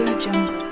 Audio Jungle.